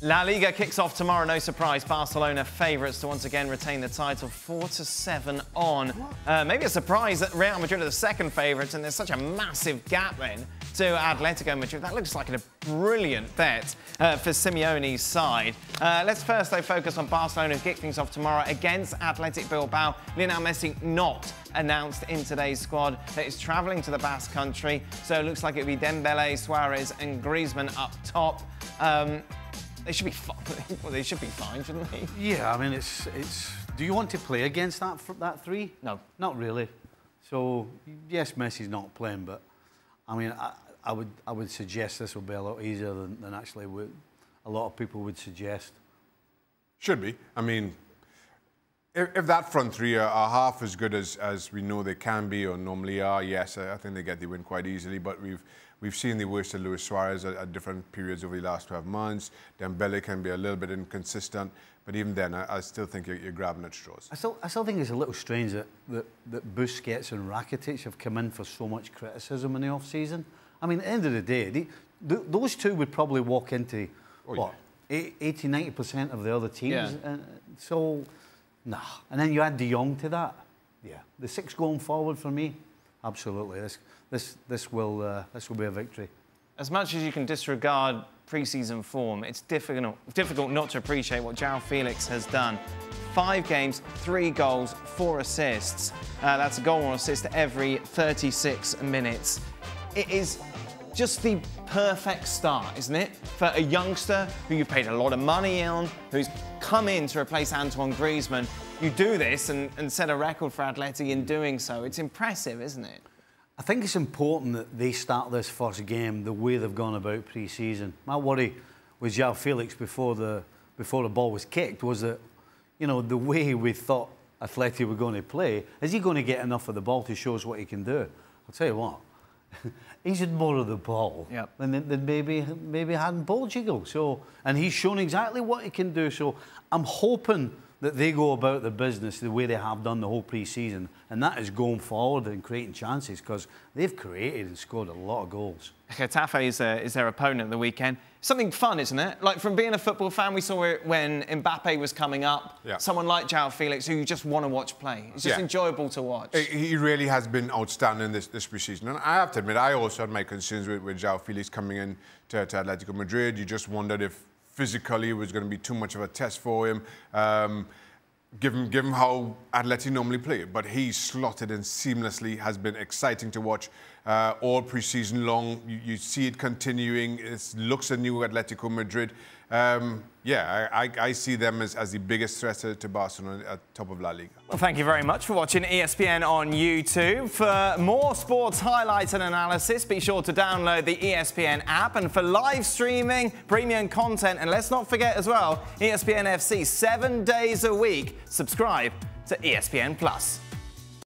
La Liga kicks off tomorrow, no surprise. Barcelona favourites to once again retain the title, 4 to 7 on. Uh, maybe a surprise that Real Madrid are the second favourites, and there's such a massive gap then to Atletico Madrid. That looks like a brilliant bet uh, for Simeone's side. Uh, let's first, though, focus on Barcelona who kick things off tomorrow against Athletic Bilbao. Lionel Messi not announced in today's squad that is travelling to the Basque Country, so it looks like it'll be Dembele, Suarez, and Griezmann up top. Um, they should be fine. well, they should be fine, shouldn't they? Yeah, I mean, it's it's. Do you want to play against that that three? No, not really. So yes, Messi's not playing, but I mean, I, I would I would suggest this will be a lot easier than, than actually would, a lot of people would suggest. Should be. I mean, if, if that front three are, are, half as good as, as we know they can be or normally are, yes, I, I think they get the win quite easily. But we've We've seen the worst of Luis Suarez at, at, different periods over the last 12 months. Dembele can be a little bit inconsistent, but even then, I, I still think you're, you're, grabbing at straws. I still, I still think it's a little strange that, that, that Busquets and Rakitic have come in for so much criticism in the off-season. I mean, at the end of the day, they, th those two would probably walk into, oh, what, yeah. 80, 90% of the other teams. Yeah. And so, nah. And then you add De Jong to that. Yeah. The six going forward for me, absolutely. This, this, this, will, uh, this will be a victory. As much as you can disregard pre-season form, it's difficult, difficult not to appreciate what João Felix has done. Five games, three goals, four assists. Uh, that's a goal or assist every 36 minutes. It is just the perfect start, isn't it? For a youngster who you've paid a lot of money on, who's come in to replace Antoine Griezmann. You do this and, and set a record for Atleti in doing so. It's impressive, isn't it? I think it's important that they start this first game the way they've gone about pre-season. My worry with João Felix before the before the ball was kicked was that, you know, the way we thought Atleti were going to play, is he going to get enough of the ball to show us what he can do? I'll tell you what, he's had more of the ball yep. than, than maybe maybe had in Portugal. So, and he's shown exactly what he can do. So, I'm hoping that they go about the business the way they have done the whole pre-season, and that is going forward and creating chances because they've created and scored a lot of goals. Getafe is, uh, is their opponent at the weekend. Something fun, isn't it? Like from being a football fan, we saw it when Mbappe was coming up. Yeah. Someone like João Felix, who you just want to watch play. It's just yeah. enjoyable to watch. He really has been outstanding this this pre-season, and I have to admit, I also had my concerns with, with João Felix coming in to, to Atletico Madrid. You just wondered if physically it was going to be too much of a test for him. Um, given, given how Atleti normally play. But he's slotted in seamlessly, has been exciting to watch uh, all preseason long. You, you, see it continuing. It looks a new Atletico Madrid. Um, yeah, I, I, see them as, as the biggest threat to, Barcelona at top of La Liga. Well, thank you very much for watching ESPN on YouTube. For more sports highlights and analysis, be sure to download the ESPN app. And for live streaming, premium content, and let's not forget as well, ESPN FC, seven days a week. Subscribe to ESPN Plus.